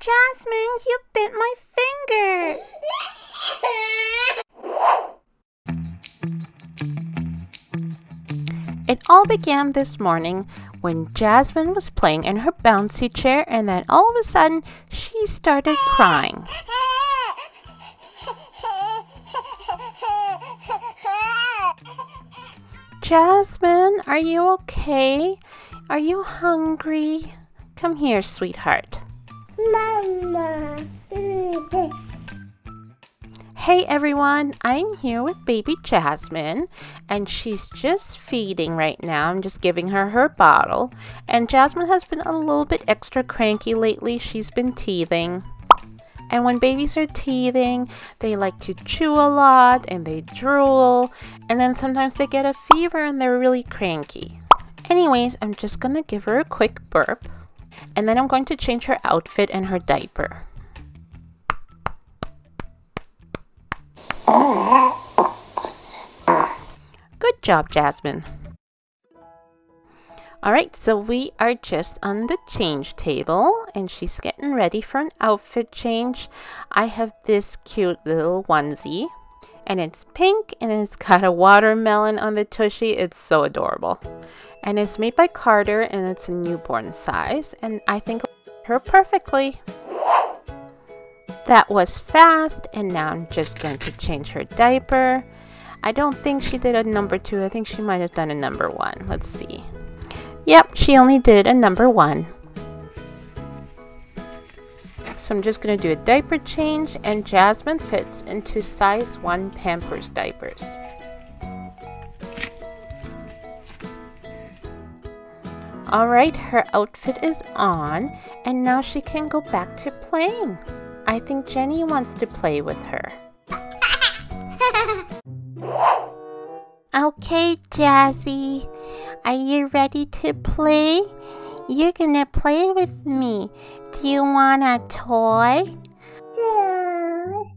Jasmine, you bit my finger. It all began this morning when Jasmine was playing in her bouncy chair and then all of a sudden she started crying. Jasmine, are you okay? Are you hungry? Come here, sweetheart. Mama. Hey everyone, I'm here with baby Jasmine and she's just feeding right now. I'm just giving her her bottle. And Jasmine has been a little bit extra cranky lately. She's been teething. And when babies are teething, they like to chew a lot and they drool. And then sometimes they get a fever and they're really cranky. Anyways, I'm just gonna give her a quick burp. And then I'm going to change her outfit and her diaper. Good job, Jasmine. Alright, so we are just on the change table and she's getting ready for an outfit change. I have this cute little onesie and it's pink and it's got a watermelon on the tushy. It's so adorable. And it's made by Carter and it's a newborn size and I think her perfectly. That was fast and now I'm just going to change her diaper. I don't think she did a number two. I think she might have done a number one. Let's see. Yep, she only did a number one. So I'm just going to do a diaper change and Jasmine fits into size 1 Pampers diapers. Alright, her outfit is on and now she can go back to playing. I think Jenny wants to play with her. okay, Jazzy. Are you ready to play? You're gonna play with me. Do you want a toy?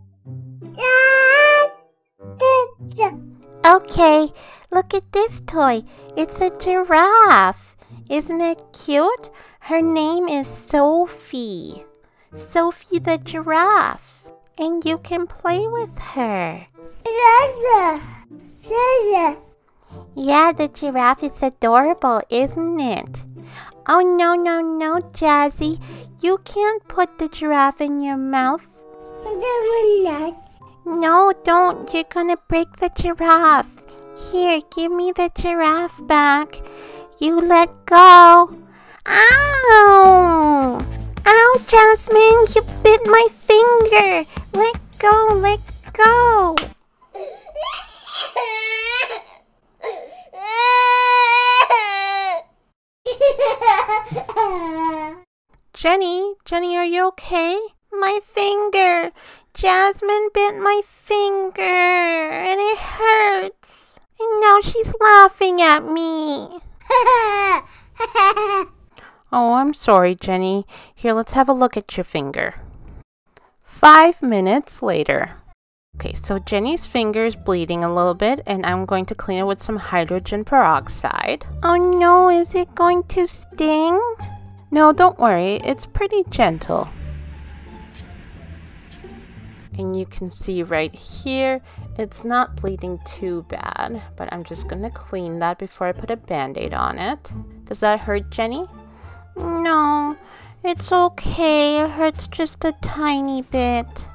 Okay, look at this toy. It's a giraffe. Isn't it cute? Her name is Sophie. Sophie the giraffe. And you can play with her. Yeah, the giraffe is adorable, isn't it? Oh, no, no, no, Jazzy. You can't put the giraffe in your mouth. No, don't. You're gonna break the giraffe. Here, give me the giraffe back. You let go. Ow! Ow, Jasmine, you bit my finger. Let go, let go. Jenny, Jenny, are you okay? My finger. Jasmine bit my finger and it hurts. And now she's laughing at me. oh, I'm sorry, Jenny. Here, let's have a look at your finger. Five minutes later. Okay, so Jenny's finger is bleeding a little bit, and I'm going to clean it with some hydrogen peroxide. Oh no, is it going to sting? No, don't worry, it's pretty gentle. And you can see right here, it's not bleeding too bad, but I'm just gonna clean that before I put a band-aid on it. Does that hurt, Jenny? No, it's okay. It hurts just a tiny bit.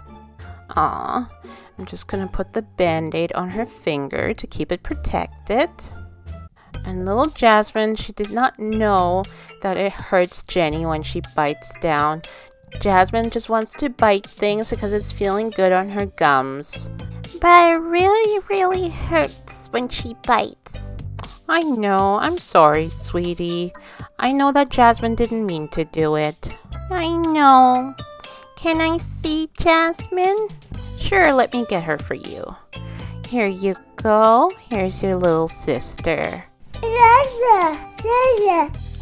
Aw, I'm just gonna put the band-aid on her finger to keep it protected. And little Jasmine, she did not know that it hurts Jenny when she bites down. Jasmine just wants to bite things because it's feeling good on her gums. But it really, really hurts when she bites. I know. I'm sorry, sweetie. I know that Jasmine didn't mean to do it. I know. Can I see Jasmine? Sure, let me get her for you. Here you go. Here's your little sister.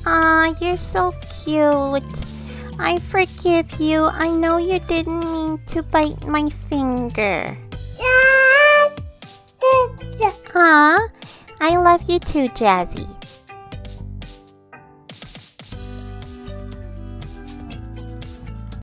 Aw, you're so cute. I forgive you. I know you didn't mean to bite my finger. Aw, I love you too, Jazzy.